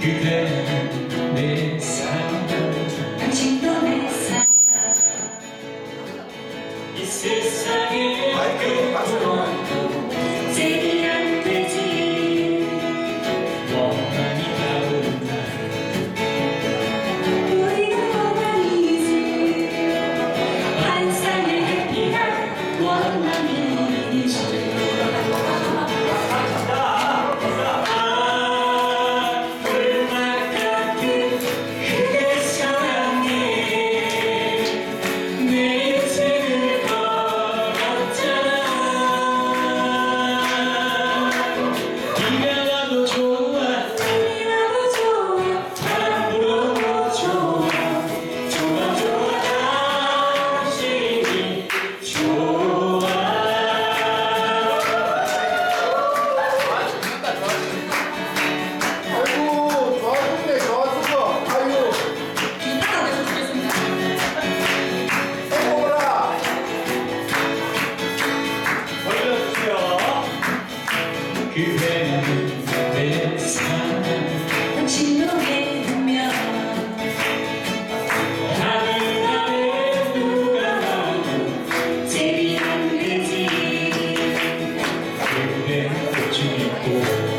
그대 내 each day. 유행하는 내 삶. 당신은 내 운명. 하늘 아래 누가 봐도 재미난 거지. 그대 꽃이 있고.